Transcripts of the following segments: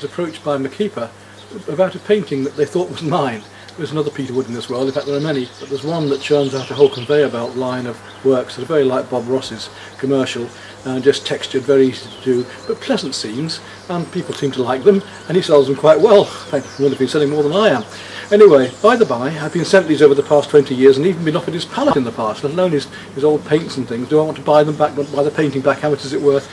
was approached by Mpika about a painting that they thought was mine. There's another Peter Wood in this world, in fact there are many, but there's one that churns out a whole conveyor belt line of works that are very like Bob Ross's commercial, uh, just textured, very easy to do, but pleasant scenes, and people seem to like them, and he sells them quite well. I would have been selling more than I am. Anyway, by the by, I've been sent these over the past 20 years and even been offered his palette in the past, let alone his, his old paints and things. Do I want to buy them back, buy the painting back, how much is it worth?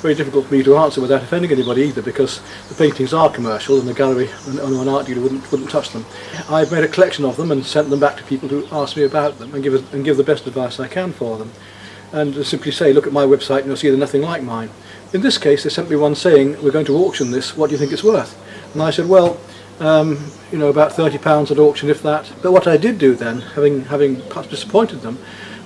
Very difficult for me to answer without offending anybody either because the paintings are commercial and the gallery and, an art dealer wouldn't, wouldn't touch them. I've made a collection of them and sent them back to people who ask me about them and give, and give the best advice I can for them. And simply say, look at my website and you'll see they're nothing like mine. In this case, they sent me one saying, we're going to auction this, what do you think it's worth? And I said, well, um, you know, about £30 at auction, if that. But what I did do then, having, having perhaps disappointed them,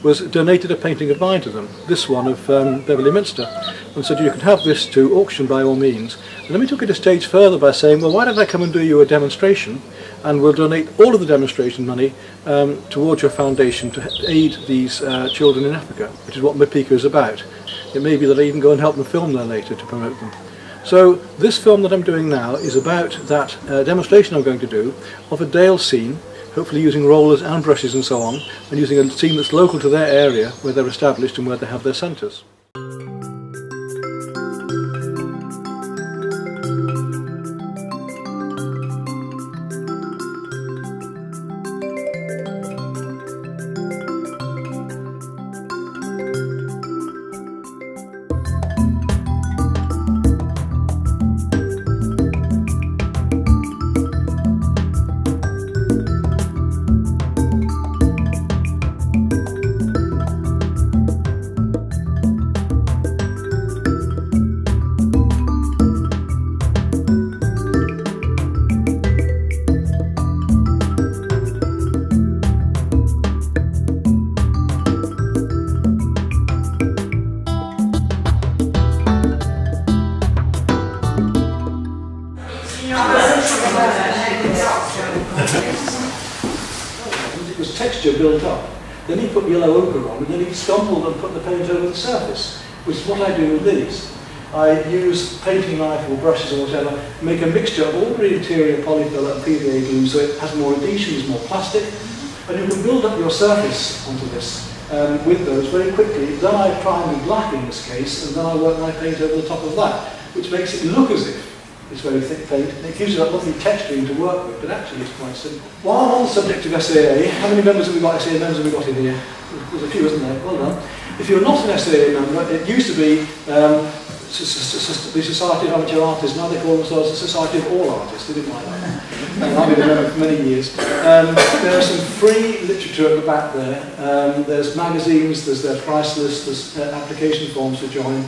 was donated a painting of mine to them, this one of um, Beverley Minster, and said you can have this to auction by all means. And then we took it a stage further by saying, well, why don't I come and do you a demonstration, and we'll donate all of the demonstration money um, towards your foundation to aid these uh, children in Africa, which is what Mpika is about. It may be that I even go and help them film there later to promote them. So this film that I'm doing now is about that uh, demonstration I'm going to do of a Dale scene hopefully using rollers and brushes and so on, and using a team that's local to their area where they're established and where they have their centres. I use painting knife or brushes or whatever, make a mixture of the interior polyfill and PVA glue so it has more adhesions, more plastic, and you can build up your surface onto this um, with those very quickly. Then I prime with black in this case, and then I work my paint over the top of that, which makes it look as if it's very thick paint, and it gives you that lovely texturing to work with, but actually it's quite simple. While I'm on the subject of SAA, how many members have we got, SAA members have we got in here? There's a few, isn't there? Well done. If you're not an SAA member, it used to be um, the Society of Amateur Artists, now they call themselves the Society of All Artists, they didn't like that. and I've been a member for many years. Um, there is some free literature at the back there. Um, there's magazines, there's their price list, there's uh, application forms to join.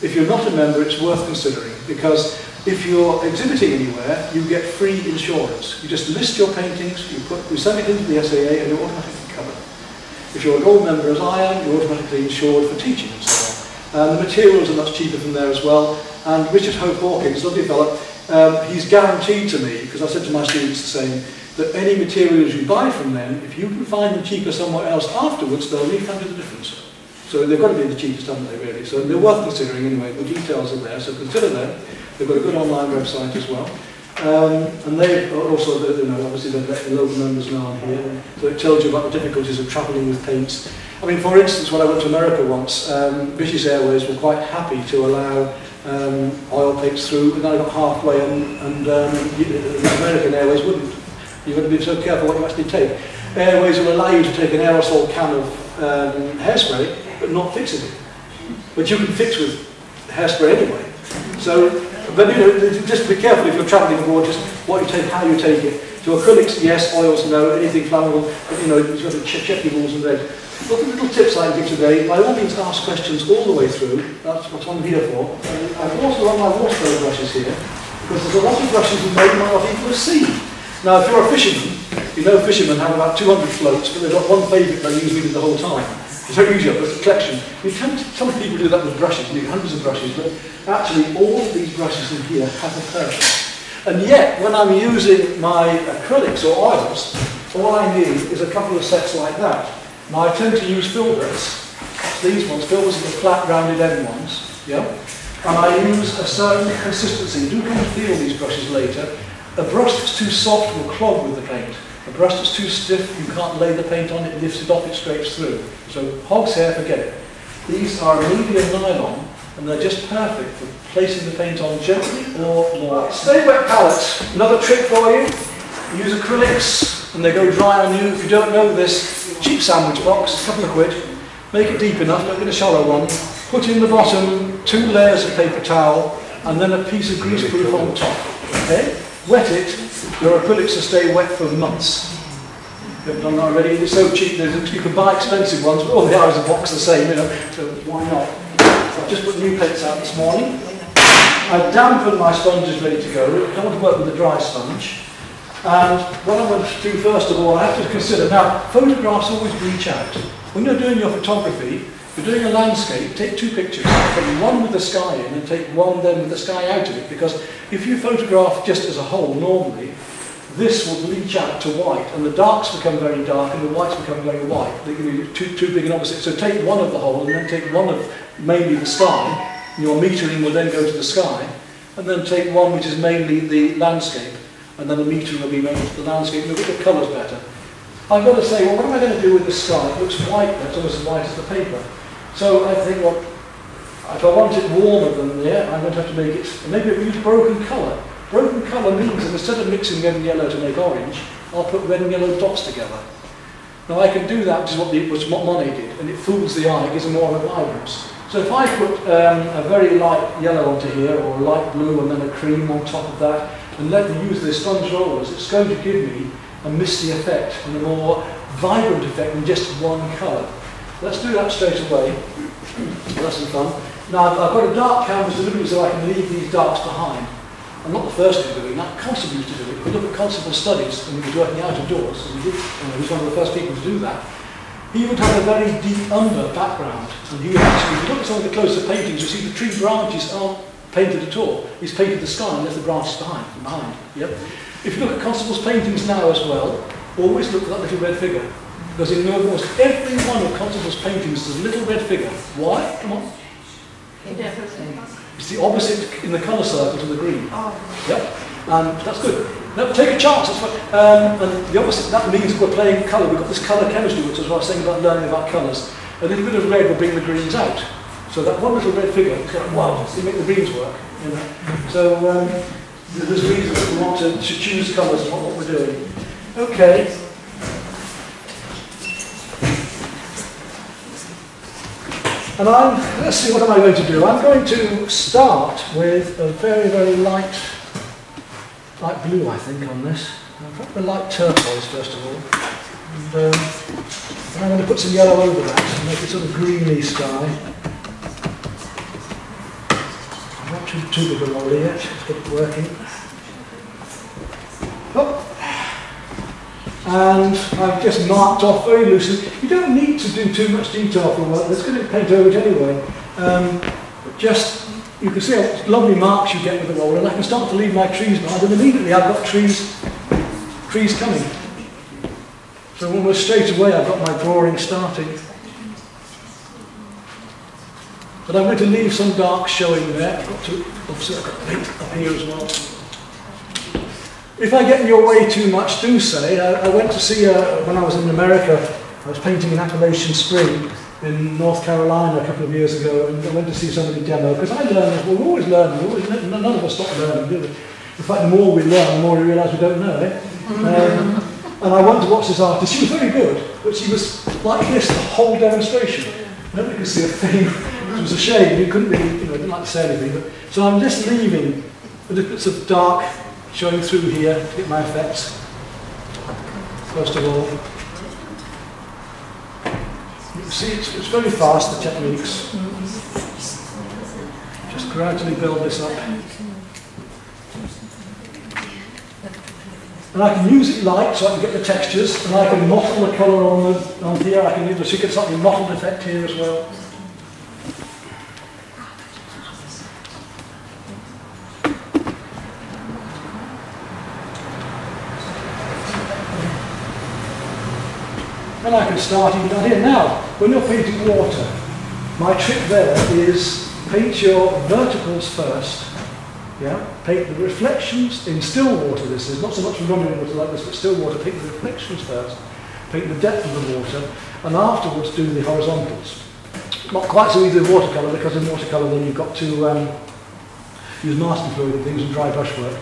If you're not a member, it's worth considering because if you're exhibiting anywhere, you get free insurance. You just list your paintings, you, put, you send it into the SAA and you're automatically covered. If you're a gold member as I am, you're automatically insured for teaching so And the materials are much cheaper from there as well. And Richard Hope Hawkins, lovely fellow, um, he's guaranteed to me, because I said to my students the same, that any materials you buy from them, if you can find them cheaper somewhere else afterwards, they'll refund you the difference. So they've got to be the cheapest, haven't they, really? So they're worth considering anyway. The details are there, so consider them. They've got a good online website as well. Um, and they also, you know, obviously the local members know I'm here. So it tells you about the difficulties of travelling with paints. I mean, for instance, when I went to America once, um, British Airways were quite happy to allow um, oil paints through, and then I got halfway and, and um, American Airways wouldn't. You've got to be so careful what you actually take. Airways will allow you to take an aerosol can of um, hairspray, but not fix it. But you can fix with hairspray anyway. So but you know, just be careful if you're travelling abroad, just what you take, how you take it. To acrylics, yes, oils, no, anything flammable, you know, you've got to check, check your rules and regs. Look at little tips I give today. By all means, ask questions all the way through. That's what I'm here for. I've also got my watercolor brushes here, because there's a lot of brushes you may not even have seen. Now, if you're a fisherman, you know fishermen have about 200 floats, but they've got one favourite they use really the whole time. It's very but it's a collection. We tend to, some people do that with brushes, you need hundreds of brushes, but actually all of these brushes in here have a purpose. And yet, when I'm using my acrylics or oils, all I need is a couple of sets like that. Now I tend to use filberts, these ones, filberts are the flat rounded end ones, yeah? and I use a certain consistency. Do come and feel these brushes later. A brush that's too soft will clog with the paint. Brush that's too stiff, you can't lay the paint on it, lifts it off, it scrapes through. So hog's hair, forget it. These are medium nylon, and they're just perfect for placing the paint on gently or more. Stay wet palettes. Another trick for you. Use acrylics, and they go dry on you. If you don't know this, cheap sandwich box, a couple of quid. Make it deep enough, don't get a shallow one. Put in the bottom two layers of paper towel, and then a piece of greaseproof on top. Okay? Wet it. Your acrylics will stay wet for months. You've done that already. It's so cheap. You can buy expensive ones, but all the are is a box the same, you know. So why not? I've just put new plates out this morning. I've dampened my sponges ready to go. I don't want to work with a dry sponge. And what I'm going to do first of all, I have to consider, now photographs always bleach out. When you're doing your photography, you're doing a landscape, take two pictures, take one with the sky in and take one then with the sky out of it, because if you photograph just as a whole normally, this will bleach out to white, and the darks become very dark and the whites become very white. They can be too, too big and opposite. So take one of the whole and then take one of mainly the sky, your metering will then go to the sky, and then take one which is mainly the landscape, and then the metering will be made to the landscape, and you'll get the colours better. I've got to say, well, what am I going to do with the sky? It looks white, that's almost as white as the paper. So I think, well, if I want it warmer than there, I'm going to have to make it, maybe I use broken colour. Broken colour means that instead of mixing red and yellow to make orange, I'll put red and yellow dots together. Now I can do that, which is what, the, which what Monet did, and it fools the eye, gives them more of a vibrance. So if I put um, a very light yellow onto here, or a light blue, and then a cream on top of that, and let me use the sponge rollers, it's going to give me a misty effect and a more vibrant effect than just one colour. Let's do that straight away. That's some fun. Now I've, I've got a dark canvas deliberately so I can leave these darks behind. I'm not the first to doing that. Constable used to do it. If you look at Constable studies when he was working out of doors, and he, did, know, he was one of the first people to do that, he would have a very deep under background. And he would actually, if you look at some of the closer paintings, you see the tree branches aren't painted at all. He's painted the sky and left the branches behind. behind. Yep. If you look at Constable's paintings now as well, always look for that little red figure. Because in almost every one of Constable's paintings there's a little red figure. Why? Come on. It's the opposite in the colour circle to the green. Oh. Yep. And that's good. No, take a chance. That's what, um, and the opposite, that means we're playing colour. We've got this colour chemistry, which is what I was saying about learning about colours. A little bit of red will bring the greens out. So that one little red figure, it's like, wow, you make the greens work. You know? So um, there's reasons we want to, to choose colours and what, what we're doing. Okay. And I'm, let's see, what am I going to do? I'm going to start with a very, very light, light blue, I think, on this. A light turquoise, first of all. And, um, I'm going to put some yellow over that and make it sort of greeny sky. I'm not too, too big a roller yet, let's get it working. Oh. And I've just marked off very loosely. You don't need to do too much detail for work. There's going to paint over it anyway. Um, just, you can see how lovely marks you get with the roller, and I can start to leave my trees behind, and immediately I've got trees, trees coming. So almost straight away I've got my drawing starting. But I'm going to leave some dark showing there. I've got to, obviously I've got paint up here as well. If I get in your way too much, do say. I, I went to see, uh, when I was in America, I was painting in Appalachian Spring in North Carolina a couple of years ago, and I went to see somebody demo, because I learn, we're always learning, we're always, none of us stop learning, do we? In fact, the more we learn, the more we realise we don't know, eh? Um, and I went to watch this artist, she was very good, but she was like this the whole demonstration. Nobody could see a thing, it was a shame, you couldn't really, you know, didn't like to say anything, but, so I'm just leaving little bits of dark showing through here to get my effects. First of all, you can see it's, it's very fast, the techniques. Just gradually build this up. And I can use it light so I can get the textures, and I can mottle the colour on, the, on here. I can use the get something mottled effect here as well. And I can start even down here. Now, when you're painting water, my trick there is paint your verticals first. Yeah, paint the reflections in still water. This is not so much running water like this, but still water. Paint the reflections first. Paint the depth of the water, and afterwards do the horizontals. Not quite so easy with watercolour because in watercolour then you've got to um, use masking fluid and things and dry brushwork.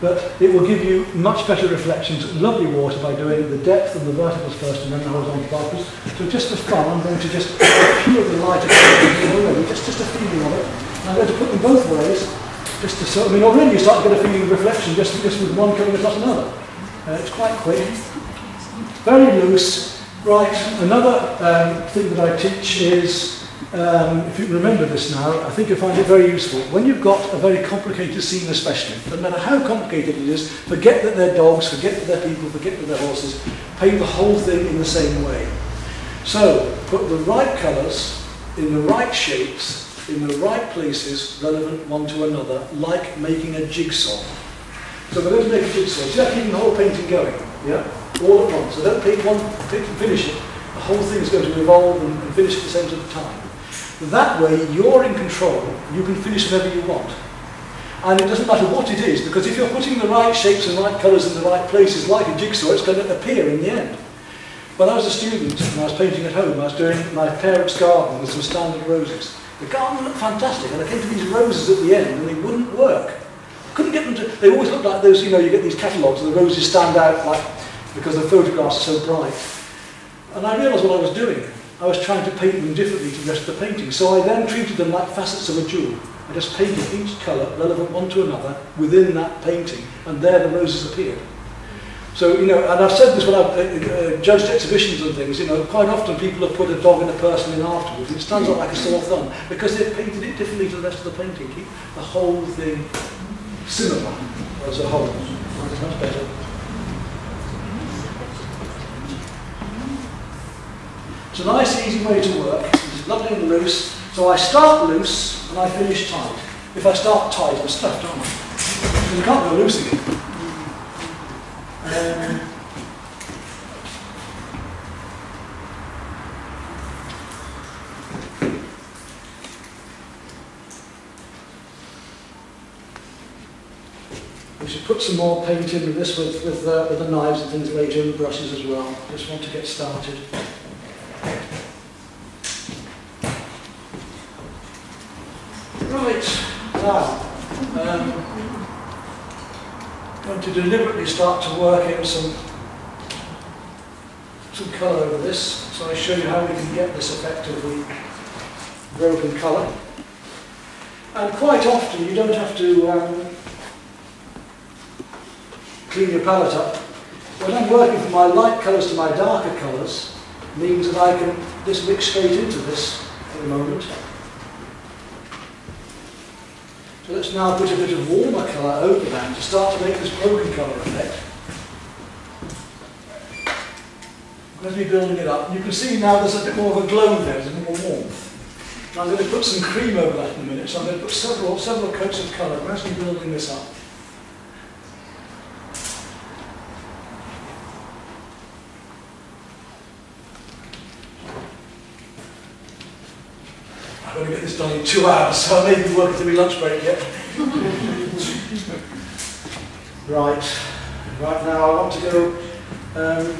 But it will give you much better reflections, lovely water by doing the depth and the verticals first and then the horizontal bars. So just for fun, I'm going to just peel the light already, just, just a feeling of it. I'm going to put them both ways, just to sort of, I mean already you start to get a feeling of reflection just, just with one coming across another. Uh, it's quite quick. Very loose. Right, another um, thing that I teach is um, if you remember this now, I think you'll find it very useful. When you've got a very complicated scene especially, no matter how complicated it is, forget that they're dogs, forget that they're people, forget that they're horses, paint the whole thing in the same way. So, put the right colours in the right shapes, in the right places, relevant one to another, like making a jigsaw. So we're going to make a jigsaw. See, I'm keeping the whole painting going, yeah? All at once. So don't paint one, paint and finish it. The whole thing is going to evolve and, and finish at the same time. That way, you're in control. You can finish whatever you want. And it doesn't matter what it is, because if you're putting the right shapes and right colours in the right places, like a jigsaw, it's going to appear in the end. When I was a student and I was painting at home, I was doing my parents' garden with some standard roses. The garden looked fantastic, and I came to these roses at the end, and they wouldn't work. I couldn't get them to, they always look like those, you know, you get these catalogues, and the roses stand out like, because the photographs are so bright. And I realised what I was doing. I was trying to paint them differently to the rest of the painting. So I then treated them like facets of a jewel. I just painted each colour relevant one to another within that painting, and there the roses appeared. So, you know, and I've said this when I've uh, uh, judged exhibitions and things, you know, quite often people have put a dog and a person in afterwards, and it stands out like a sore thumb, because they've painted it differently to the rest of the painting. Keep the whole thing similar as a whole. Much better. It's a nice, easy way to work. It's lovely and loose. So I start loose and I finish tight. If I start tight, I'm stuffed, aren't I? You can't go loose again. Um, We should put some more paint in with this with, with, uh, with the knives and things later and brushes as well. Just want to get started. Right, now, um, I'm going to deliberately start to work in some, some colour over this, so I show you how we can get this effect of the broken colour. And quite often you don't have to um, clean your palette up. When I'm working from my light colours to my darker colours, means that I can just mix straight into this at the moment. So let's now put a bit of warmer colour over that to start to make this broken colour effect. As we're building it up, you can see now there's a bit more of a glow there, there's a bit more warmth. I'm going to put some cream over that in a minute, so I'm going to put several, several coats of colour we're building this up. Going in two hours, so I may be working through my lunch break yet. right, right now I want to go, um,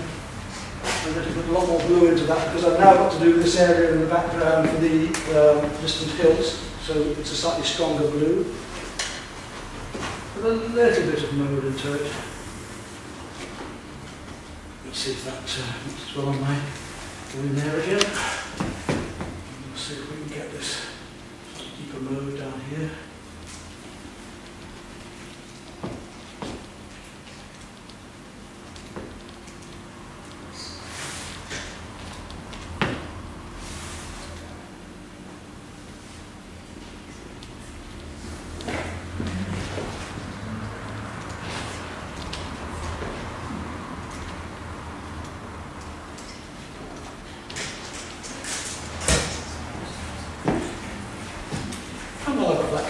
I'm going to put a lot more blue into that because I've now got to do this area in the background for the um, distant hills, so it's a slightly stronger blue. With a little bit of mauve into it. Let's see if that uh, well on my go in there again see if we can get this deeper mauve down here.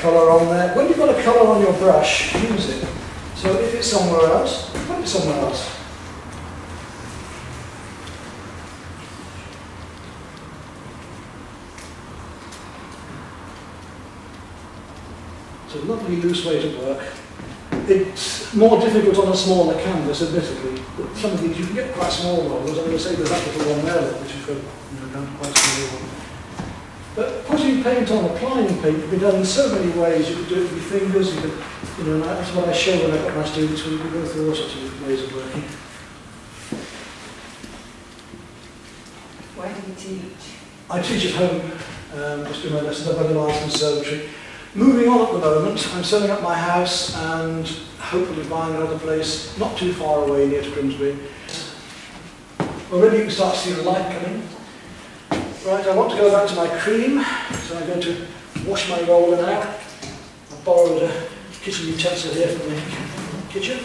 Colour on there. When you've got a colour on your brush, use it. So if it's somewhere else, put it somewhere else. It's a lovely loose way to work. It's more difficult on a smaller canvas, admittedly, but some of these you can get quite small rollers. I'm going to say there's that little one there, which is got you know, quite small one. Paint on, applying paint can be done in so many ways. You could do it with your fingers, you could, you know, that's what I show when I've got my students, we can go through all sorts of ways of working. Where do you teach? I teach at home, um, just do my lessons up at the Lyons Conservatory. Moving on at the moment, I'm selling up my house and hopefully buying another place not too far away near to Grimsby. Already you can start to see the light coming. Right, I want to go back to my cream, so I'm going to wash my roller now. I borrowed a kitchen utensil here from the kitchen.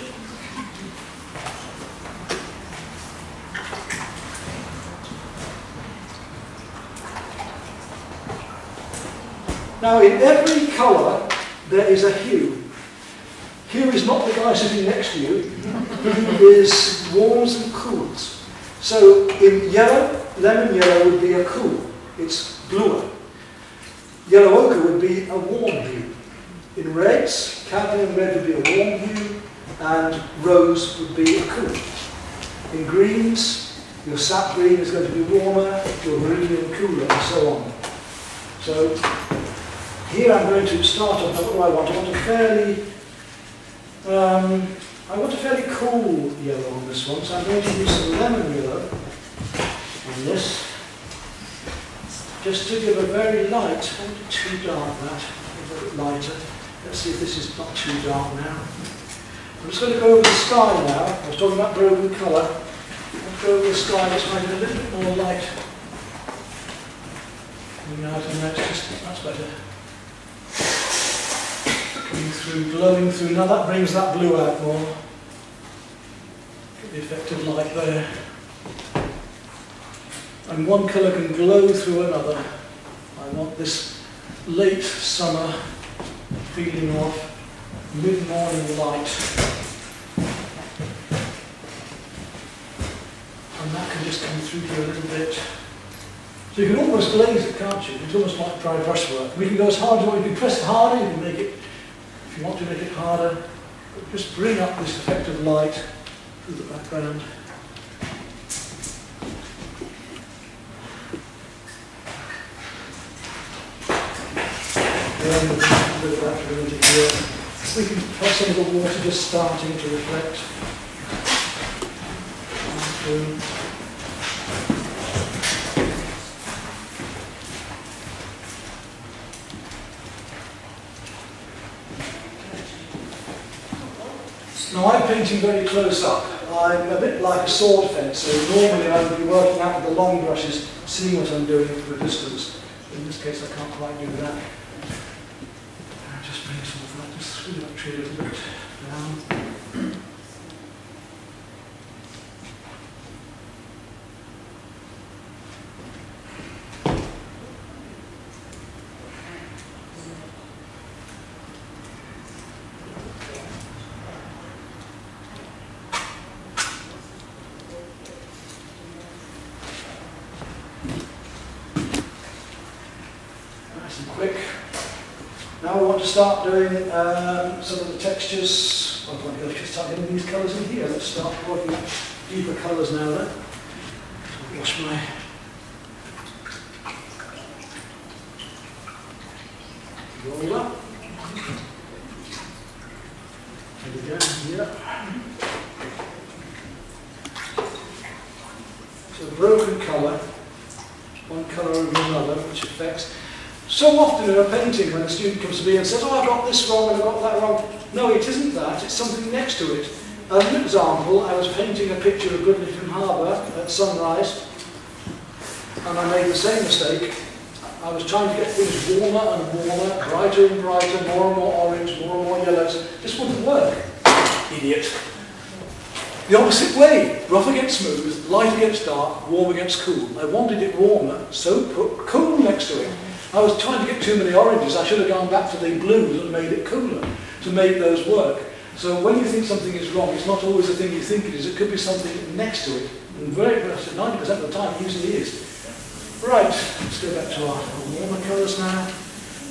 Now, in every colour, there is a hue. Hue is not the guy sitting next to you, who is warms and cools. So, in yellow, lemon yellow would be a cool, it's bluer. Yellow ochre would be a warm hue. In reds, cadmium red would be a warm hue, and rose would be a cool. In greens, your sap green is going to be warmer, your vermilion cooler, and so on. So here I'm going to start off, what do I want? I want a fairly, um, I want a fairly cool yellow on this one, so I'm going to use some lemon yellow on this, just to give a very light, not too dark that, a little bit lighter. Let's see if this is not too dark now. I'm just going to go over the sky now. I was talking about broken colour. I'll go over the sky, let's make it a little bit more light. Coming out, and that's just, that's better coming through, glowing through. Now that brings that blue out more. Get the effect of light there. And one colour can glow through another. I want this late summer feeling of mid-morning light. And that can just come through here a little bit. So you can almost glaze it, can't you? It's almost like dry brushwork. We can go as hard as you want. You can press harder, you can make it if you want to make it harder, just bring up this effect of light through the background. Here. We can have the water just starting to reflect. Now I'm painting very close up. I'm a bit like a sword fencer. Normally I would be working out with the long brushes, seeing what I'm doing from a distance. In this case I can't quite do that. Tree a little bit. Nice and quick. Now we want to start doing textures. Oh, my gosh, just start getting these colours in here. Let's start working deeper colours now then. So wash my roller. We go, here. So broken colour, one colour over another, which affects so often in a painting, when a student comes to me and says, oh, I've got this wrong and I've got that wrong, no, it isn't that, it's something next to it. Uh, As an example, I was painting a picture of Goodlifton Harbour at sunrise, and I made the same mistake. I was trying to get things warmer and warmer, brighter and brighter, more and more orange, more and more yellows. This wouldn't work. Idiot. The opposite way, rough against smooth, light against dark, warm against cool. I wanted it warmer, so put cool next to it. I was trying to get too many oranges. I should have gone back to the blues and made it cooler to make those work. So when you think something is wrong, it's not always the thing you think it is. It could be something next to it. And very 90% of the time, it usually is. Right, let's go back to our warmer colours now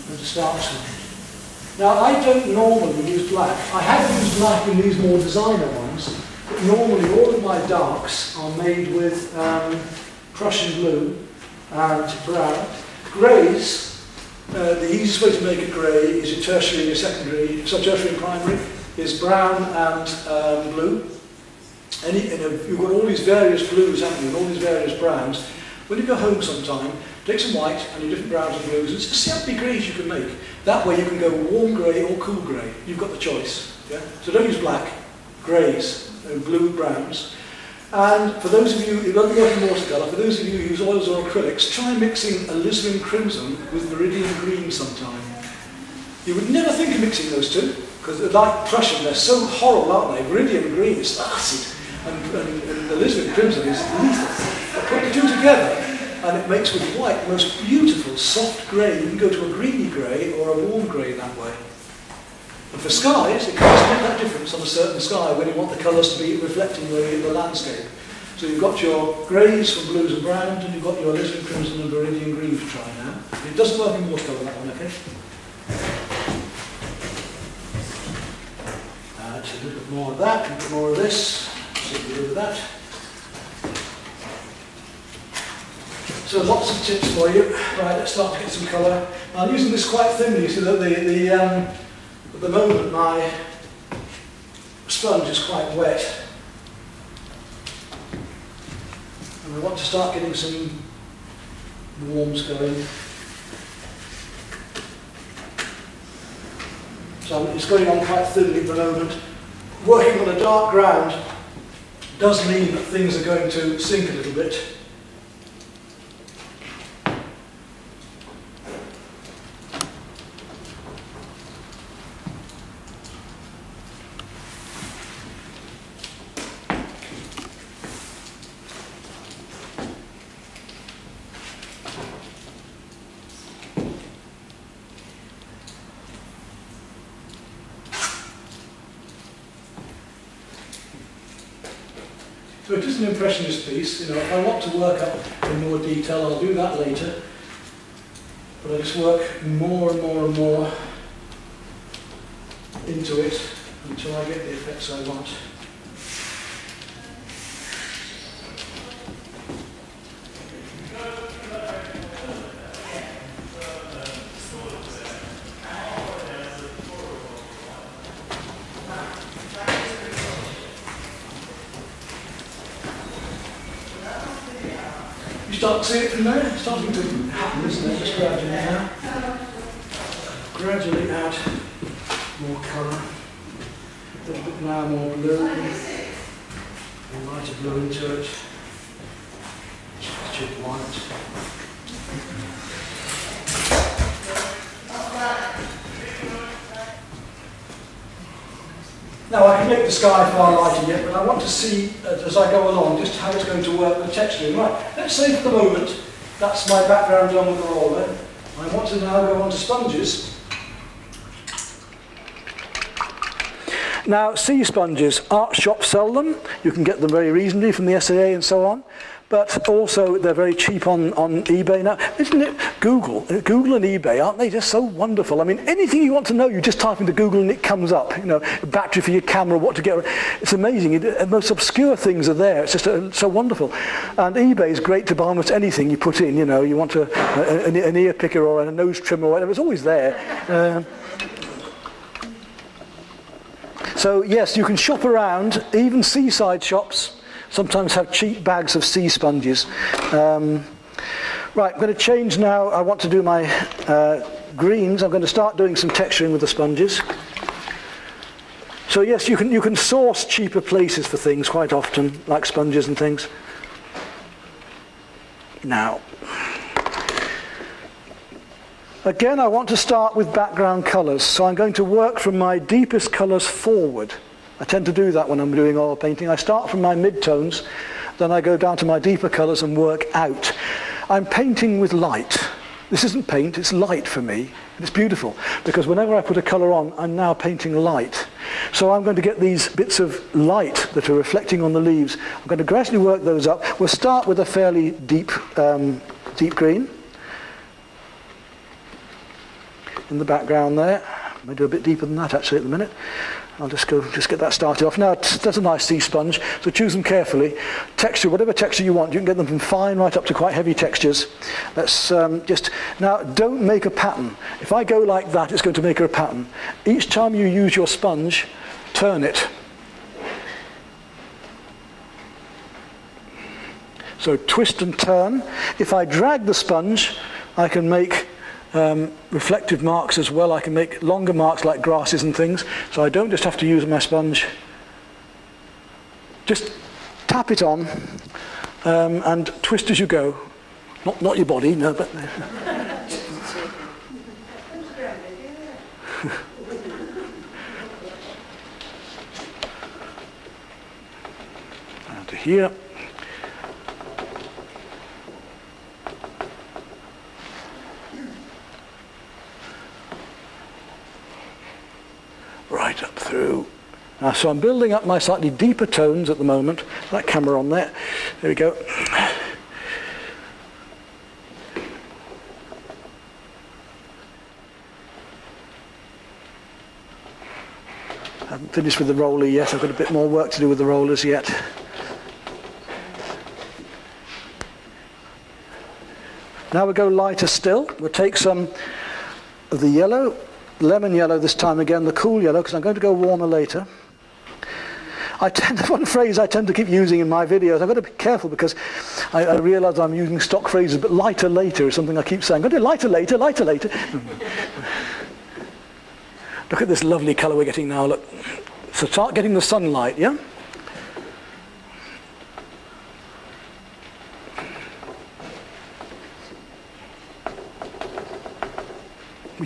and start with. Now, I don't normally use black. I have used black in these more designer ones, but normally all of my darks are made with um, Prussian blue and brown. Greys, uh, the easiest way to make a grey is your tertiary and your secondary, so tertiary and primary, is brown and um, blue. Know, you've got all these various blues, haven't you, and all these various browns. When you go home sometime, take some white and your different browns and blues and see how many greys you can make. That way you can go warm grey or cool grey. You've got the choice. Yeah? So don't use black, greys, and blue browns. And for those of you who don't work in watercolour, for those of you who use oils or acrylics, try mixing alizarin crimson with viridian green sometime. You would never think of mixing those two, because they're like Prussian, they're so horrible, aren't they? Viridian green is acid, and, and, and alizarin crimson is lethal. But put the two together, and it makes with white the most beautiful soft grey. You can go to a greeny grey or a warm grey that way. And for skies, it can make that difference on a certain sky when you want the colours to be reflecting the, the landscape. So you've got your greys from blues and browns, and you've got your alizarin crimson and viridian green to try now. It doesn't work in watercolour, that one, okay? Uh, a little bit more of that, a bit more of this. We do with that. So lots of tips for you. Right, let's start to get some colour. I'm using this quite thinly, so that the, the, um, at the moment my sponge is quite wet. And I want to start getting some warms going. So it's going on quite thinly at the moment. Working on a dark ground does mean that things are going to sink a little bit. So it is an impressionist piece. You know, if I want to work up in more detail, I'll do that later. But I just work more and more and more into it until I get the effects I want. Start to see it from there. It's starting to happen, isn't it? Just gradually now. Gradually add more colour. A little bit now more blue. More lighter blue into it. Chip white. Now I can make the sky far lighter yet, but I want to see uh, as I go along just how it's going to work with texturing. Right, let's say for the moment that's my background done with the roller. I want to now go on to sponges. Now, sea sponges, art shops sell them. You can get them very reasonably from the SAA and so on but also they're very cheap on, on eBay now. Isn't it Google? Google and eBay, aren't they just so wonderful? I mean, anything you want to know, you just type into Google and it comes up. You know, battery for your camera, what to get. It's amazing. The most obscure things are there. It's just uh, so wonderful. And eBay is great to buy almost anything you put in. You know, you want a, a, an, an ear picker or a nose trimmer or whatever. It's always there. Um, so yes, you can shop around, even seaside shops sometimes have cheap bags of sea sponges. Um, right, I'm going to change now. I want to do my uh, greens. I'm going to start doing some texturing with the sponges. So yes, you can, you can source cheaper places for things quite often, like sponges and things. Now, again, I want to start with background colours. So I'm going to work from my deepest colours forward. I tend to do that when I'm doing oil painting. I start from my midtones, then I go down to my deeper colours and work out. I'm painting with light. This isn't paint, it's light for me. It's beautiful because whenever I put a colour on, I'm now painting light. So I'm going to get these bits of light that are reflecting on the leaves. I'm going to gradually work those up. We'll start with a fairly deep, um, deep green in the background there. I may do a bit deeper than that actually at the minute. I'll just go, just get that started off. Now, that's a nice sea sponge, so choose them carefully. Texture, whatever texture you want, you can get them from fine right up to quite heavy textures. Let's um, just, now don't make a pattern. If I go like that, it's going to make a pattern. Each time you use your sponge, turn it. So twist and turn. If I drag the sponge, I can make um, reflective marks as well. I can make longer marks like grasses and things. So I don't just have to use my sponge. Just tap it on um, and twist as you go. Not, not your body, no, but... to here. Right up through. Now, so I'm building up my slightly deeper tones at the moment. That camera on there. There we go. I haven't finished with the roller yet. I've got a bit more work to do with the rollers yet. Now we go lighter still. We'll take some of the yellow lemon yellow this time again, the cool yellow, because I'm going to go warmer later. I tend, one phrase I tend to keep using in my videos, I've got to be careful because I, I realise I'm using stock phrases, but lighter later is something I keep saying. I'm going to lighter later, lighter later. look at this lovely colour we're getting now, look. So start getting the sunlight, yeah?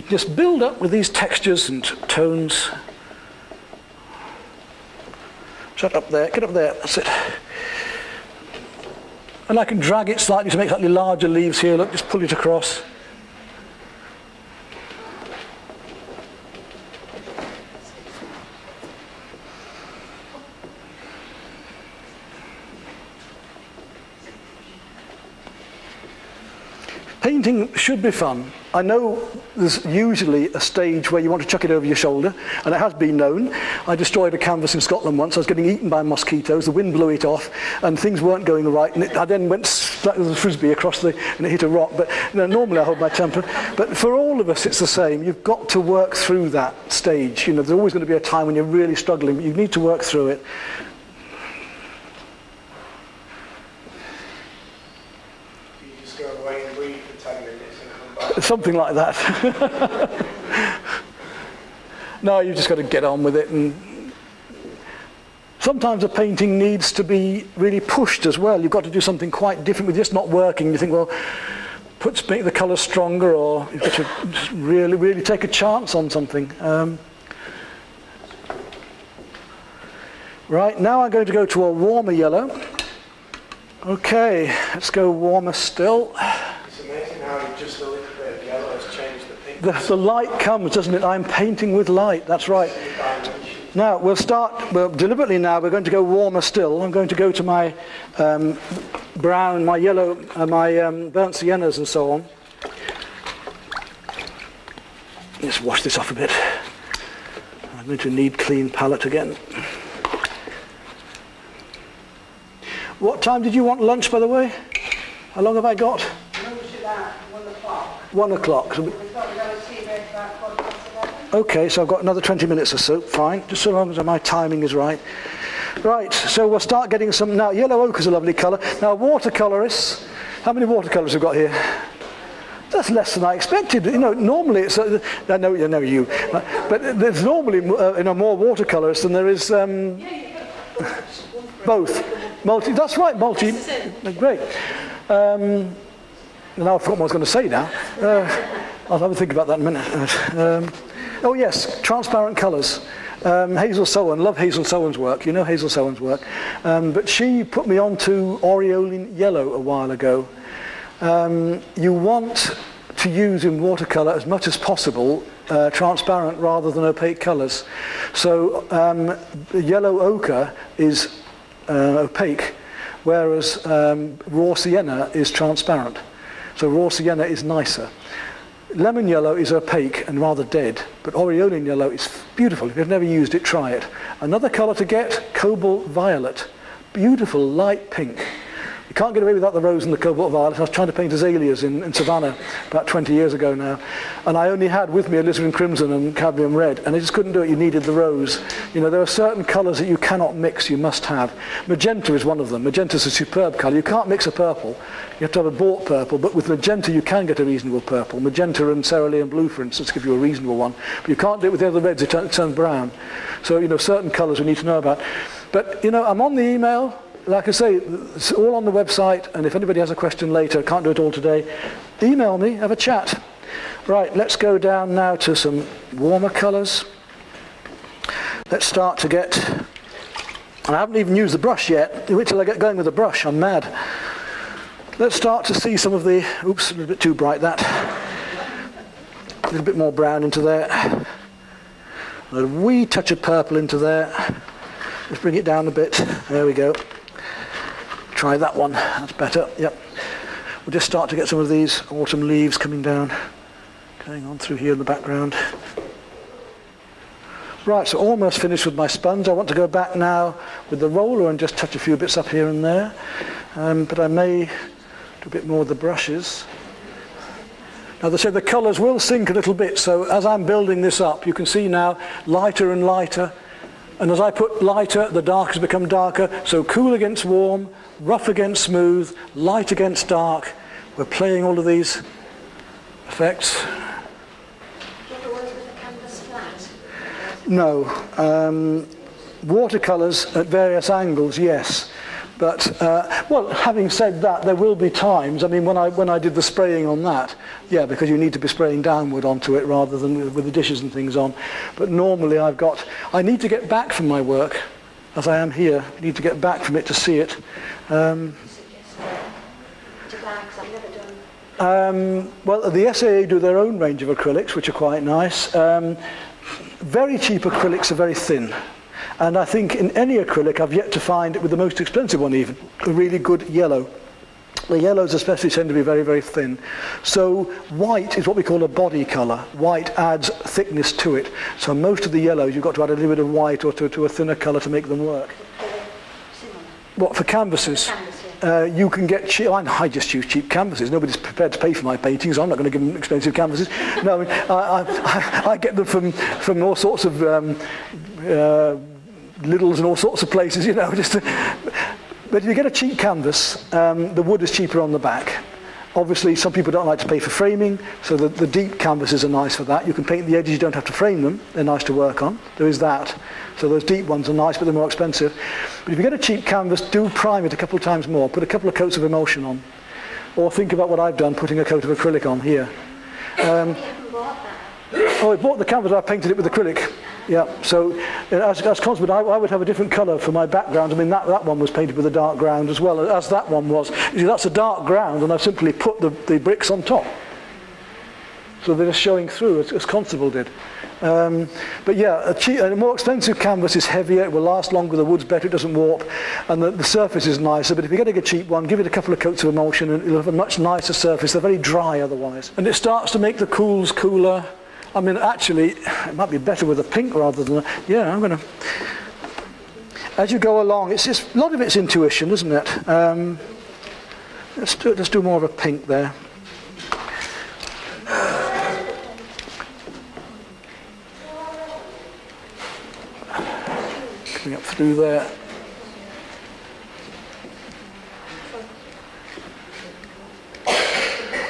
Just build up with these textures and tones. Shut up there, get up there, that's it. And I can drag it slightly to make slightly larger leaves here, look, just pull it across. Painting should be fun. I know there's usually a stage where you want to chuck it over your shoulder, and it has been known. I destroyed a canvas in Scotland once. I was getting eaten by mosquitoes. The wind blew it off, and things weren't going right. And it, I then went like a frisbee across the, and it hit a rock. But you know, normally I hold my temper. But for all of us, it's the same. You've got to work through that stage. You know, there's always going to be a time when you're really struggling, but you need to work through it. Something like that. no, you've just got to get on with it. And sometimes a painting needs to be really pushed as well. You've got to do something quite different with just not working. You think, well, put make the colour stronger, or you've got to really, really take a chance on something. Um, right, now I'm going to go to a warmer yellow. Okay, let's go warmer still. It's amazing how just a little bit of yellow has changed the, the light comes, doesn't it? I'm painting with light, that's right. Now, we'll start, well, deliberately now, we're going to go warmer still. I'm going to go to my um, brown, my yellow, uh, my um, burnt siennas and so on. Let's wash this off a bit. I'm going to need clean palette again. What time did you want lunch, by the way? How long have I got? One o'clock. One o'clock. Okay, so I've got another 20 minutes or so, fine, just so long as my timing is right. Right, so we'll start getting some, now yellow ochre is a lovely colour. Now watercolourists, how many watercolours have we got here? That's less than I expected. You know, normally it's, uh, I know, you, but there's normally uh, you know, more watercolourists than there is um, both. Multi, that's right, multi, great. Um, now I've forgotten what I was going to say now. Uh, I'll have a think about that in a minute. Um, Oh yes, transparent colours. Um, Hazel Soan, love Hazel Soan's work. You know Hazel Soan's work. Um, but she put me on to Aureolin Yellow a while ago. Um, you want to use in watercolour as much as possible uh, transparent rather than opaque colours. So um, yellow ochre is uh, opaque, whereas um, raw sienna is transparent. So raw sienna is nicer lemon yellow is opaque and rather dead, but aureolin yellow is beautiful. If you've never used it, try it. Another colour to get, cobalt violet. Beautiful light pink. You can't get away without the rose and the cobalt violet. I was trying to paint azaleas in, in Savannah about 20 years ago now. And I only had with me alizarin crimson and cadmium red. And I just couldn't do it. You needed the rose. You know, there are certain colours that you cannot mix. You must have. Magenta is one of them. Magenta is a superb colour. You can't mix a purple. You have to have a bought purple. But with magenta, you can get a reasonable purple. Magenta and cerulean blue, for instance, give you a reasonable one. But you can't do it with the other reds. It turns brown. So, you know, certain colours we need to know about. But, you know, I'm on the email like I say, it's all on the website, and if anybody has a question later, can't do it all today, email me, have a chat. Right, let's go down now to some warmer colours. Let's start to get, and I haven't even used the brush yet, wait till I get going with the brush, I'm mad. Let's start to see some of the, oops, a little bit too bright that. A little bit more brown into there. A wee touch of purple into there. Let's bring it down a bit. There we go. Try that one, that's better, yep. We'll just start to get some of these autumn leaves coming down, going on through here in the background. Right, so almost finished with my sponge. I want to go back now with the roller and just touch a few bits up here and there. Um, but I may do a bit more with the brushes. Now, they say the colours will sink a little bit, so as I'm building this up, you can see now lighter and lighter. And as I put lighter, the dark has become darker. So cool against warm, rough against smooth, light against dark. We're playing all of these effects. No. Um, watercolours at various angles, yes. But, uh, well, having said that, there will be times, I mean, when I, when I did the spraying on that, yeah, because you need to be spraying downward onto it rather than with, with the dishes and things on. But normally I've got, I need to get back from my work, as I am here. I need to get back from it to see it. Um, um, well, the SAA do their own range of acrylics, which are quite nice. Um, very cheap acrylics are very thin. And I think in any acrylic, I've yet to find with the most expensive one even, a really good yellow. The yellows especially tend to be very, very thin. So white is what we call a body colour. White adds thickness to it. So most of the yellows, you've got to add a little bit of white or to, to a thinner colour to make them work. What, for canvases? Uh, you can get cheap, I just use cheap canvases. Nobody's prepared to pay for my paintings. I'm not going to give them expensive canvases. No, I, mean, I, I, I, get them from, from all sorts of um, uh, Lidl's and all sorts of places, you know. Just to, but if you get a cheap canvas, um, the wood is cheaper on the back. Obviously, some people don't like to pay for framing, so the, the deep canvases are nice for that. You can paint the edges, you don't have to frame them. They're nice to work on. There is that. So those deep ones are nice, but they're more expensive. But if you get a cheap canvas, do prime it a couple of times more. Put a couple of coats of emulsion on. Or think about what I've done, putting a coat of acrylic on here. Um, oh, I bought the canvas, I painted it with acrylic. Yeah, so as, as I, I would have a different colour for my background. I mean, that, that one was painted with a dark ground as well as that one was. See, that's a dark ground, and I've simply put the, the bricks on top. So they're just showing through, as, as Constable did. Um, but yeah, a, cheap, a more expensive canvas is heavier, it will last longer, the wood's better, it doesn't warp, and the, the surface is nicer. But if you're getting a cheap one, give it a couple of coats of emulsion, and it'll have a much nicer surface. They're very dry otherwise. And it starts to make the cools cooler, I mean, actually, it might be better with a pink rather than a, yeah, I'm going to, as you go along, it's just, a lot of it's intuition, isn't it? Um, let's, do, let's do more of a pink there. Coming up through there.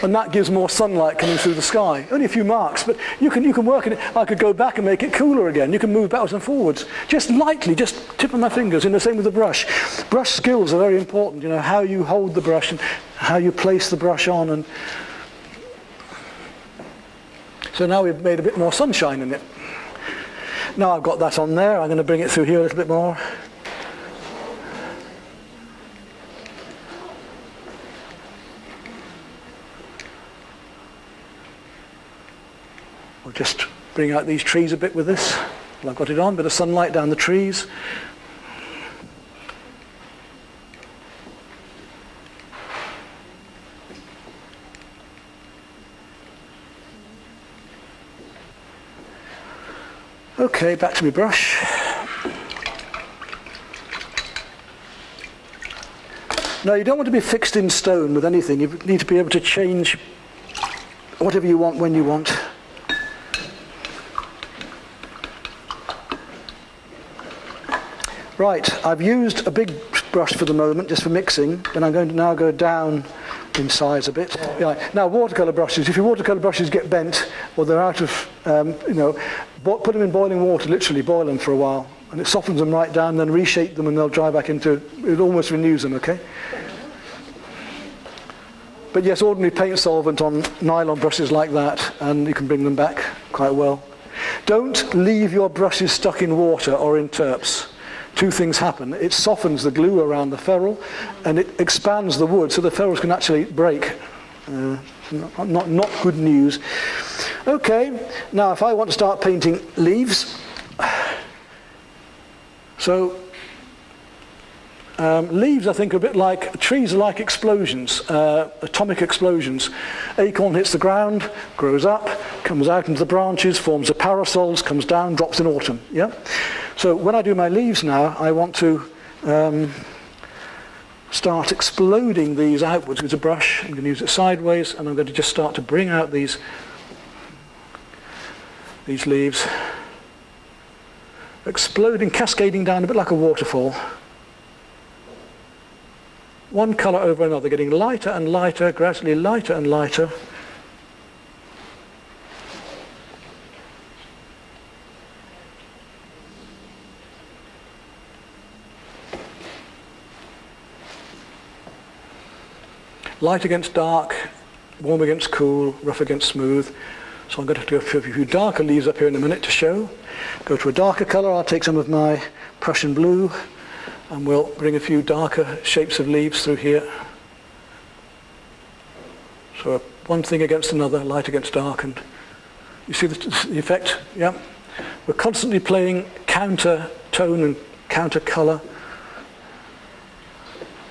And that gives more sunlight coming through the sky. Only a few marks, but you can, you can work in it. I could go back and make it cooler again. You can move backwards and forwards. Just lightly, just tip of my fingers, and the same with the brush. Brush skills are very important, you know, how you hold the brush and how you place the brush on. and. So now we've made a bit more sunshine in it. Now I've got that on there, I'm going to bring it through here a little bit more. We'll just bring out these trees a bit with this. Well, I've got it on, bit of sunlight down the trees. Okay, back to my brush. Now you don't want to be fixed in stone with anything. You need to be able to change whatever you want when you want. Right, I've used a big brush for the moment, just for mixing, and I'm going to now go down in size a bit. Now, watercolour brushes, if your watercolour brushes get bent or they're out of, um, you know, put them in boiling water, literally boil them for a while, and it softens them right down, then reshape them and they'll dry back into, it almost renews them, okay? But yes, ordinary paint solvent on nylon brushes like that, and you can bring them back quite well. Don't leave your brushes stuck in water or in terps. Two things happen. It softens the glue around the ferrule, and it expands the wood so the ferrules can actually break. Uh, not, not, not good news. Okay, now if I want to start painting leaves, so um, leaves, I think, are a bit like trees are like explosions, uh, atomic explosions. Acorn hits the ground, grows up, comes out into the branches, forms a parasols, comes down, drops in autumn. Yeah. So when I do my leaves now, I want to um, start exploding these outwards with a brush. I'm going to use it sideways, and I'm going to just start to bring out these these leaves, exploding, cascading down a bit like a waterfall one colour over another, getting lighter and lighter, gradually lighter and lighter. Light against dark, warm against cool, rough against smooth. So I'm going to do a few darker leaves up here in a minute to show. Go to a darker colour, I'll take some of my Prussian blue, and we'll bring a few darker shapes of leaves through here. So one thing against another, light against dark, and you see the, the effect? Yeah. We're constantly playing counter tone and counter colour.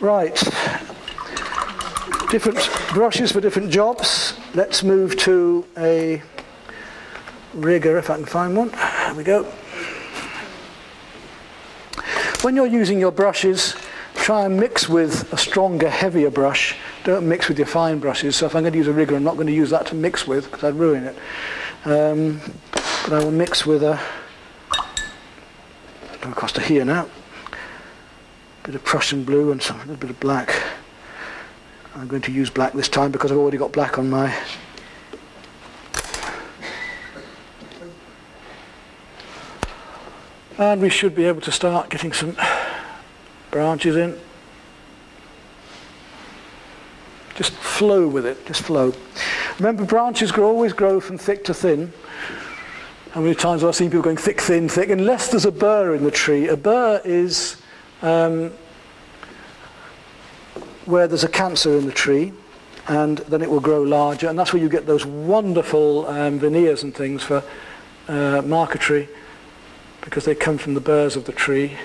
Right. Different brushes for different jobs. Let's move to a rigger if I can find one. There we go. When you're using your brushes, try and mix with a stronger, heavier brush. Don't mix with your fine brushes. So if I'm going to use a rigger, I'm not going to use that to mix with because I'd ruin it. Um, but I will mix with a, across to here now, a bit of Prussian blue and some, a little bit of black. I'm going to use black this time because I've already got black on my And we should be able to start getting some branches in. Just flow with it, just flow. Remember, branches grow, always grow from thick to thin. How many times have I seen people going thick, thin, thick? Unless there's a burr in the tree. A burr is um, where there's a cancer in the tree, and then it will grow larger, and that's where you get those wonderful um, veneers and things for uh, marquetry because they come from the burrs of the tree.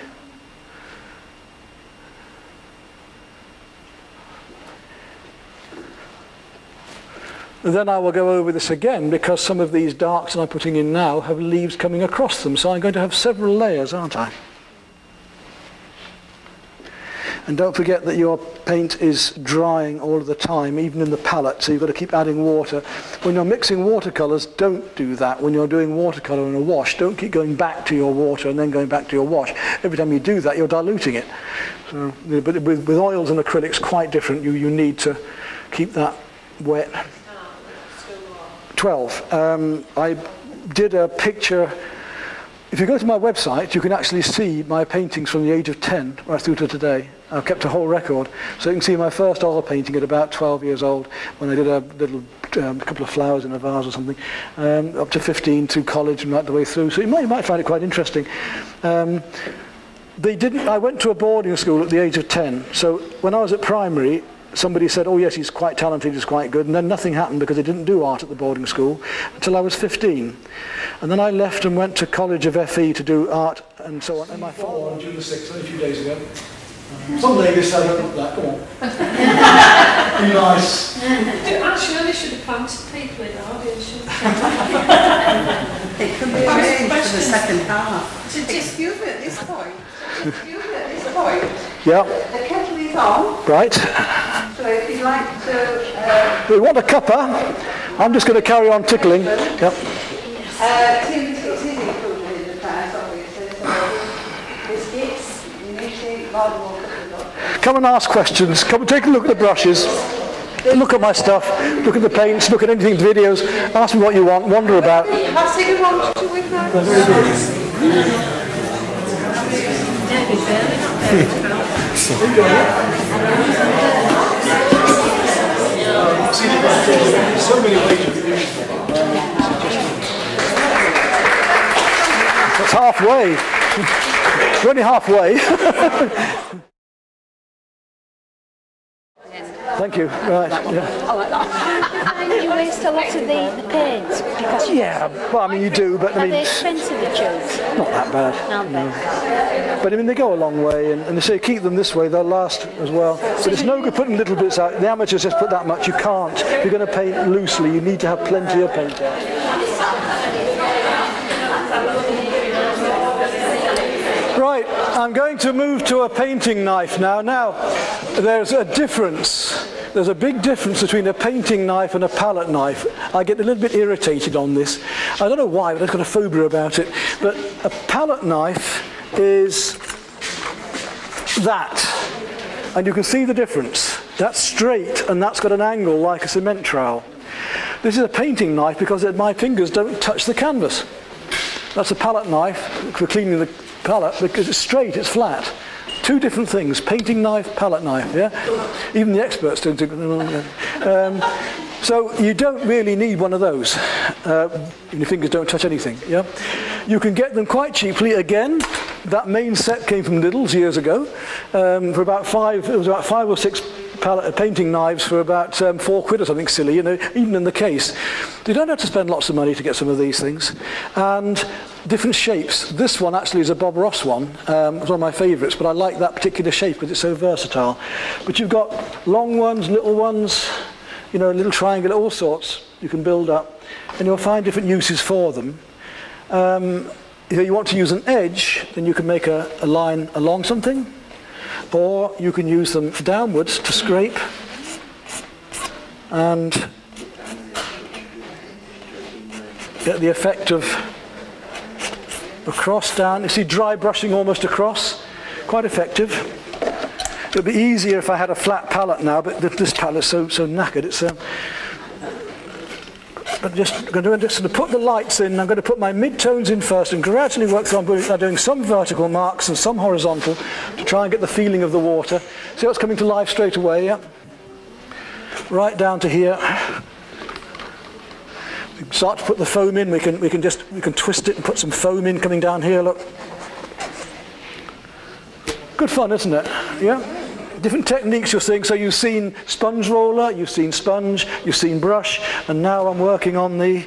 And then I will go over this again because some of these darks that I'm putting in now have leaves coming across them. So I'm going to have several layers, aren't I? And don't forget that your paint is drying all the time, even in the palette, so you've got to keep adding water. When you're mixing watercolours, don't do that. When you're doing watercolour in a wash, don't keep going back to your water and then going back to your wash. Every time you do that, you're diluting it. So, but with, with oils and acrylics, quite different. You, you need to keep that wet. 12. Um, I did a picture if you go to my website, you can actually see my paintings from the age of 10 right through to today. I've kept a whole record. So you can see my first oil painting at about 12 years old when I did a little um, couple of flowers in a vase or something, um, up to 15 through college and right the way through. So you might, you might find it quite interesting. Um, they didn't, I went to a boarding school at the age of 10. So when I was at primary, somebody said, oh yes, he's quite talented, he's quite good, and then nothing happened because I didn't do art at the boarding school until I was 15. And then I left and went to College of FE to do art and so on. And my father... On June the 6th, a few days ago. Some ladies said, I look that, come on. Be nice. Actually, they should have planted people in our audience. It could be arranged for the second half. Excuse me at this point. Excuse me at this point. Yeah, The kettle is on, right. so if you'd like to, uh, We want a cuppa. I'm just going to carry on tickling. Yep. uh, tea biscuits is included in the price, obviously, so biscuits, you need Come and ask questions. Come and take a look at the brushes. Look at my stuff. Look at the paints. Look at anything, videos. Ask me what you want. Wander about. So many ways of doing it. That's halfway. We're only halfway. Thank you. Right. Yeah. you waste a lot of the, the paint because yeah. Well, I mean, you do, but I are they mean, expensive the tubes? not that bad. Aren't they? But I mean, they go a long way, and, and they say keep them this way, they'll last as well. But it's no good putting little bits out. The amateurs just put that much. You can't. If you're going to paint loosely, you need to have plenty of paint out. Right, I'm going to move to a painting knife now. Now, there's a difference. There's a big difference between a painting knife and a palette knife. I get a little bit irritated on this. I don't know why, but I've got a phobia about it. But a palette knife is that. And you can see the difference. That's straight and that's got an angle like a cement trowel. This is a painting knife because my fingers don't touch the canvas. That's a palette knife for cleaning the palette because it's straight, it's flat. Two different things, painting knife, palette knife, yeah? Even the experts don't think, um, so you don't really need one of those. Uh, your fingers don't touch anything, yeah? You can get them quite cheaply. Again, that main set came from Lidl's years ago um, for about five, it was about five or six painting knives for about um, four quid or something silly, you know, even in the case. You don't have to spend lots of money to get some of these things. And different shapes. This one actually is a Bob Ross one. Um, it's one of my favourites, but I like that particular shape because it's so versatile. But you've got long ones, little ones, you know, little triangle, all sorts you can build up. And you'll find different uses for them. Um, if you want to use an edge, then you can make a, a line along something, or you can use them downwards to scrape and get the effect of across down. You see dry brushing almost across, quite effective. It would be easier if I had a flat palette now, but th- this palette's so so knackered. It's um, but just going to going to put the lights in. I'm going to put my mid-tones in first and gradually work through. I'm doing- some vertical marks and some horizontal to try and get the feeling of the water. See what's coming to life straight away. Yeah. Right down to here. We start to put the foam in. We can we can just we can twist it and put some foam in coming down here. Look. Good fun, isn't it? Yeah. Different techniques you're seeing. So you've seen sponge roller, you've seen sponge, you've seen brush, and now I'm working on the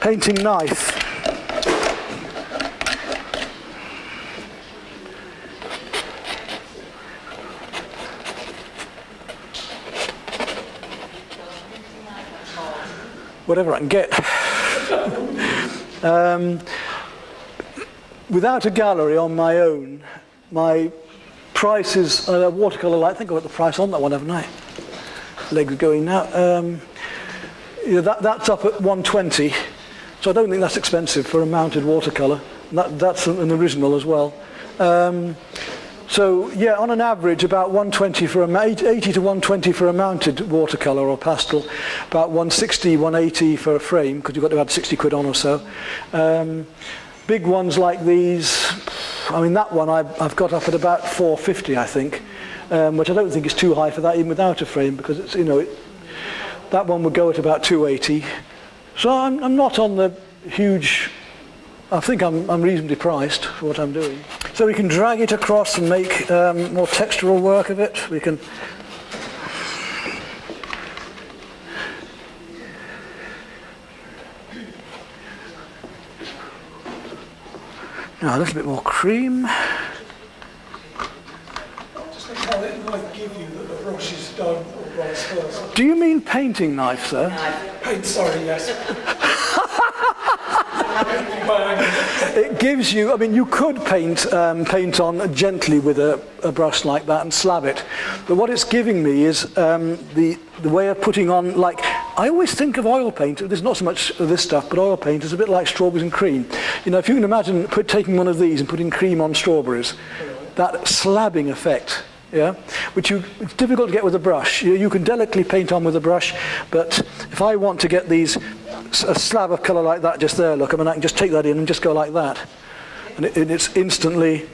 painting knife. Whatever I can get. um, without a gallery on my own, my price is uh, watercolour light. I think I got the price on that one, haven't I? Legs going now. Um, yeah, that, that's up at 120, so I don't think that's expensive for a mounted watercolour. That, that's an original as well. Um, so yeah, on an average, about 120 for a 80 to 120 for a mounted watercolour or pastel, about 160, 180 for a frame because you've got to add 60 quid on or so. Um, big ones like these, I mean that one I, I've got up at about 450, I think, um, which I don't think is too high for that even without a frame because it's you know it, that one would go at about 280. So I'm, I'm not on the huge I think I'm, I'm reasonably priced for what I'm doing. So we can drag it across and make um, more textural work of it. We can. Now a little bit more cream. Just think how it might give you that the brush is done or vice versa. Do you mean painting knife, sir? Paint, sorry, yes. it gives you, I mean, you could paint, um, paint on gently with a, a brush like that and slab it. But what it's giving me is um, the, the way of putting on, like, I always think of oil paint, there's not so much of this stuff, but oil paint is a bit like strawberries and cream. You know, if you can imagine put, taking one of these and putting cream on strawberries, that slabbing effect, yeah, which you, it's difficult to get with a brush. You, you can delicately paint on with a brush, but if I want to get these, a slab of colour like that just there, look, I mean, I can just take that in and just go like that. And, it, it's instantly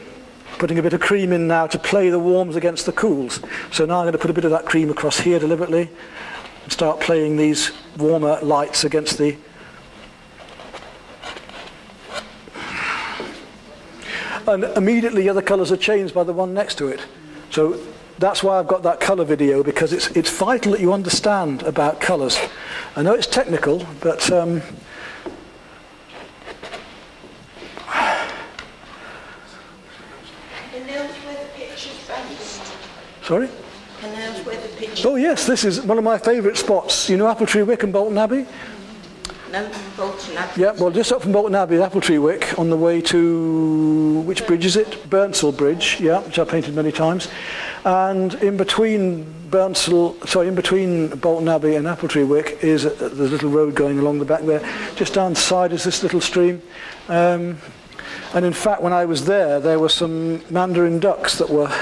putting a bit of cream in now to play the warms against the cools. So now I'm going to put a bit of that cream across here deliberately start playing these warmer lights against the and immediately the other colours are changed by the one next to it. So that's why I've got that colour video because it's, it's vital that you understand about colours. I know it's technical, but um, And those where the pictures from? sorry. And where the pictures... Oh yes, this is one of my favourite spots. You know Appletreewick and Bolton Abbey? No, Bolton Abbey. Yeah, well, just up from Bolton Abbey, Appletreewick, on the way to which bridge is it? Burnsall Bridge, yeah, which I've painted many times. And in between Burnsall, sorry, in between Bolton Abbey and Appletreewick is a, the little road going along the back there. Just down the side is this little stream. Um, and in fact, when I was there, there were some mandarin ducks that were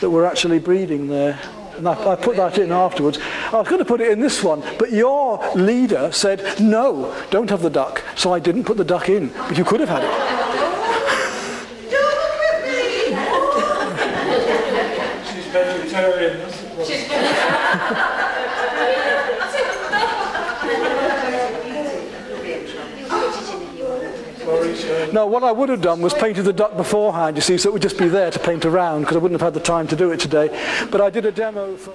that were actually breeding there. And I, I put that in afterwards. I was going to put it in this one, but your leader said, no, don't have the duck. So I didn't put the duck in, but you could have had it. Don't look at me! She's vegetarian, that's the problem. Sorry, Shane. No, what I would have done was painted the duck beforehand, you see, so it would just be there to paint around, because I wouldn't have had the time to do it today. But I did a demo for...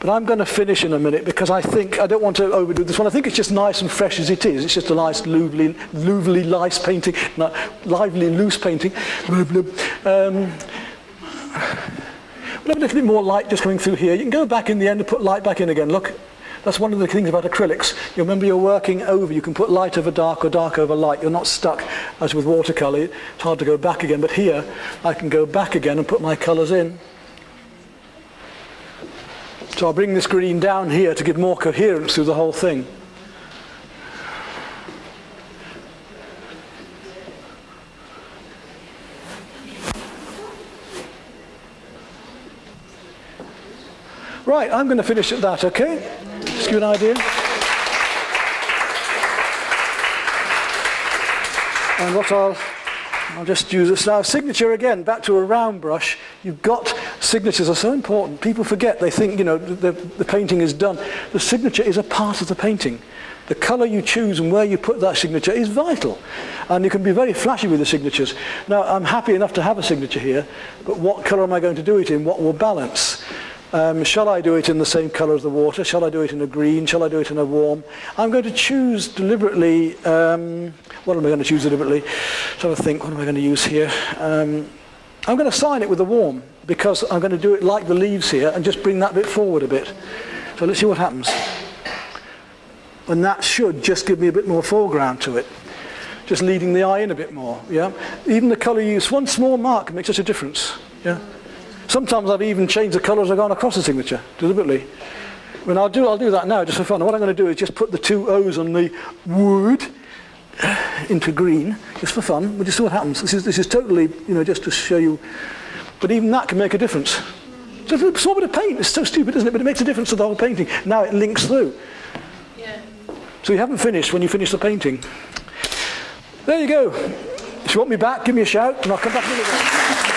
But I'm going to finish in a minute because I think, I don't want to overdo this one. I think it's just nice and fresh as it is. It's just a nice, lively, lively, nice painting, no, lively, loose painting. Um, we'll have a little bit more light just coming through here. You can go back in the end and put light back in again. Look, that's one of the things about acrylics. You remember you're working over. You can put light over dark or dark over light. You're not stuck as with watercolour. It's hard to go back again. But here, I can go back again and put my colours in. So I'll bring this green down here to give more coherence through the whole thing. Right, I'm going to finish at that, okay? Just give you an idea. And what I'll, I'll just use this now. Signature again, back to a round brush. You've got, signatures are so important. People forget, they think, you know, the, the painting is done. The signature is a part of the painting. The colour you choose and where you put that signature is vital. And you can be very flashy with the signatures. Now, I'm happy enough to have a signature here, but what colour am I going to do it in? What will balance? Um, shall I do it in the same colour as the water? Shall I do it in a green? Shall I do it in a warm? I'm going to choose deliberately, um, what am I going to choose deliberately? I think, what am I going to use here? Um, I'm going to sign it with a warm because I'm going to do it like the leaves here and just bring that bit forward a bit. So let's see what happens. And that should just give me a bit more foreground to it. Just leading the eye in a bit more, yeah? Even the colour use, one small mark makes such a difference, yeah? Sometimes I've even changed the colours I've gone across the signature, deliberately. When I'll do, I'll do that now just for fun. And What I'm going to do is just put the two O's on the wood into green, just for fun. We'll just see what happens. This is, this is totally, you know, just to show you. But even that can make a difference. Just a small bit of paint. It's so stupid, isn't it? But it makes a difference to the whole painting. Now it links through. Yeah. So you haven't finished when you finish the painting. There you go. If you want me back, give me a shout and I'll come back in a minute.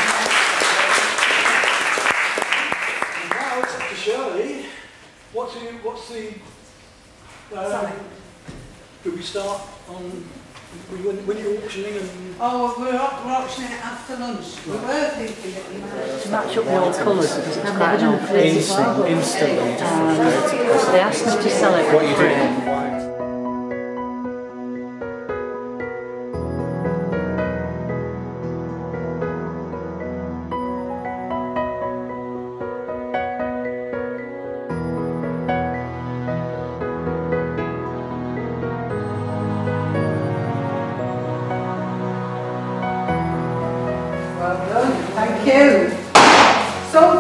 Now it's up to Shirley. What's the, what's the uh, do we start on when, when you're auctioning and Oh, we're, au- we're auctioning it after lunch. We were thinking that we might. To match up the old colours because it's quite an old place as well. instantly Um, they asked us to sell it what you for do. You. Salt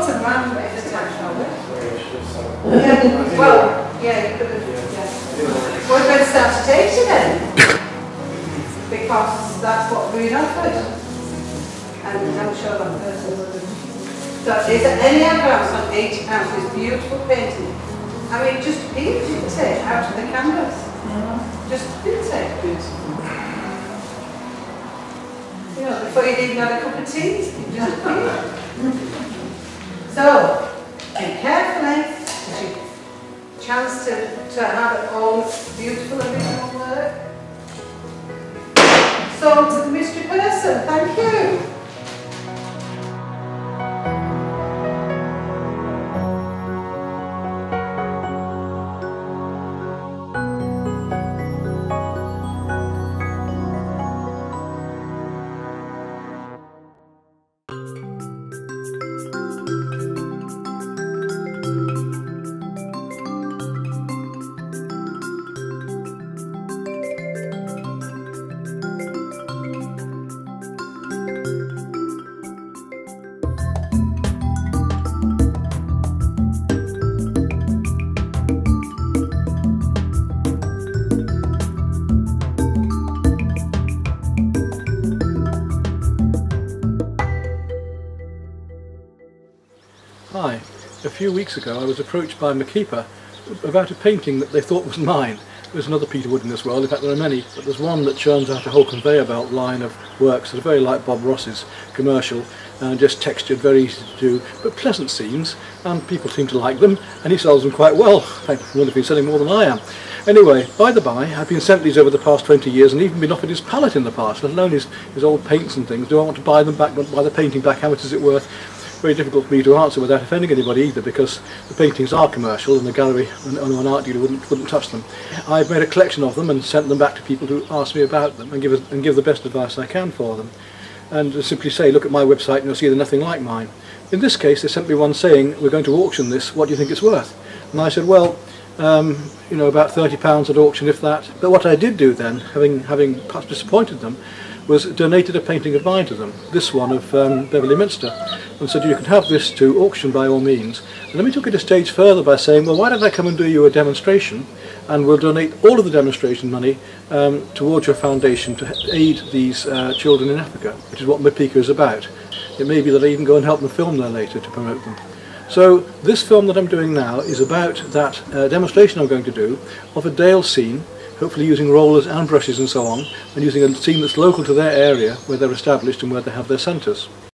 and man made a tax of it. Yeah, well, yeah, you could have, yeah. We're going to start to taste it then. Because that's what we're offered. And I'm sure that person would have. So is there any advance on eighty pounds this beautiful painting? I mean, just you take out of the canvas. Just peels it. You know, before you'd even had a cup of tea, few weeks ago I was approached by Mpika about a painting that they thought was mine. There's another Peter Wood in this world, in fact there are many, but there's one that churns out a whole conveyor belt line of works that are very like Bob Ross's, commercial, and just textured, very easy to do, but pleasant scenes, and people seem to like them, and he sells them quite well. I wonder if he's selling more than I am. Anyway, by the by, I've been sent these over the past 20 years and even been offered his palette in the past, let alone his, his old paints and things. Do I want to buy them back, buy the painting back, how much is it worth? Very difficult for me to answer without offending anybody either because the paintings are commercial and the gallery and, an art dealer wouldn't, wouldn't touch them. I've made a collection of them and sent them back to people who ask me about them and give, us- and give the best advice I can for them. And simply say, look at my website and you'll see they're nothing like mine. In this case, they sent me one saying, we're going to auction this, what do you think it's worth? And I said, well, um, you know, about £30 at auction, if that. But what I did do then, having, having perhaps disappointed them, was donated a painting of mine to them, this one of um, Beverley Minster, and said you can have this to auction by all means. And then we took it a stage further by saying, well, why don't I come and do you a demonstration, and we'll donate all of the demonstration money um, towards your foundation to aid these uh, children in Africa, which is what Mpika is about. It may be that I even go and help them film there later to promote them. So this film that I'm doing now is about that uh, demonstration I'm going to do of a Dale scene hopefully using rollers and brushes and so on, and using a team that's local to their area where they're established and where they have their centres.